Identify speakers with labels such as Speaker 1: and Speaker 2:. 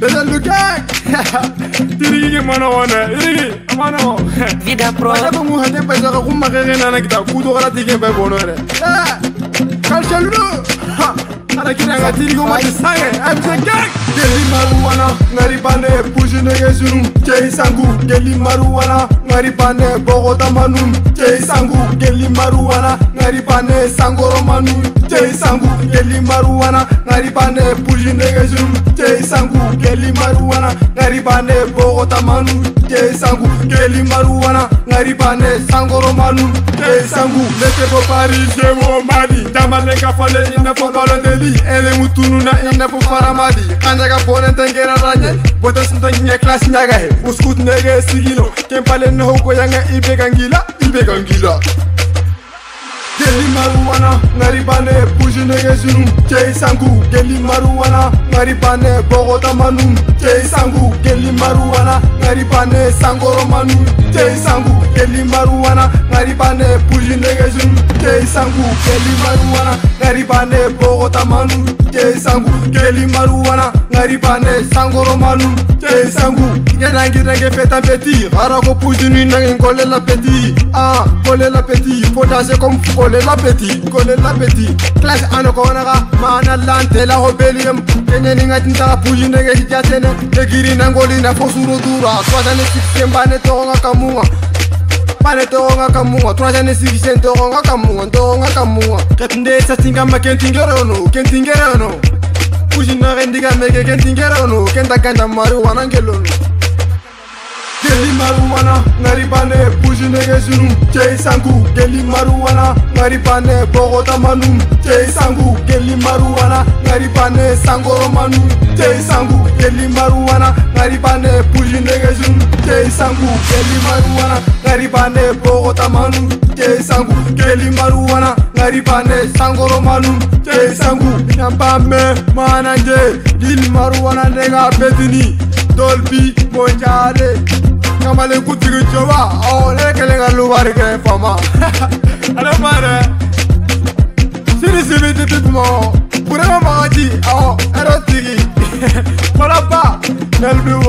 Speaker 1: Это лукак! Ирини, мано, мано, ирини, мано! Вида про! Я бы мухать не пойду, как умахать не надо, когда буду гадать, где бы было, ирини! Кальчалю! Ara kira ga tiri ko mati sange I'm the gang Geli maruana ngari pane Pushi nege sunum chei sangu Geli maruana ngari pane Bogota manum chei sangu Geli maruana ngari pane Sangoro manum teisangu ngelimaruwana ngaribane bujinegezuru teisangu ngelimaruwana ngaribane bogotamanu teisangu ngelimaruwana ngaribane sangoromanu teisangu letebo parisemo madi damalengafale inafobalodeli elemutununa inafofaramadi kanjagabonentengeraranye botesinto nginye klas nyagahe uskut nege sigilo kempalenehoko yanga ibekangila ibekangila ngelimaruwana ngaribane bujinegezunu ceisangu ngelimaruwana ngaribane bogotamanu ceisangu ngelimaruwana ngaribane sangoromanu ceisangu ngelimaruwana ngaribane bujinegezunu ceisangu ngelimaruwana ngaribane bogotamanu ceisangu ngelimaruwana bari bane sangoro malu te sangu ke nangi nange feta peti vara ko pouzi ni nange ngole la peti a ah, ngole la peti fo danse kom ngole la peti ngole la peti klas ano ko wana ga mana lante la ho belium ke nyeni ngati ta pouzi nange ki jatene te giri nangoli na fo suro dura so dane ki kembane to nga kamua Pane to nga kamua, tu nga nesi kisen to nga kamua, to nga kamua. Ketende sa singa ma kentingerono, kentingerono kusinoge ndikameke kendingerono kendakanda mari wanangelono geli maruwana ngari pane kusinege sinu ceisangu geli maruwana ngari pane bogota manu ceisangu geli maruwana ngari pane sangoro manu ceisangu geli maruwana ngari pane kusinege sinu ceisangu geli maruwana ngari pane bogota manu ceisangu geli maruwana ngari pane sangoro manu ceisangu Nampame mananje Dil maruwana nega betini Dolbi bonjare Kamale kutiri choba Ole kelenga lubari ke fama Ale mare Sini sibi tipipmo Kurema magaji Aho erotiki Wala pa Nelbi